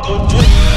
I'll go to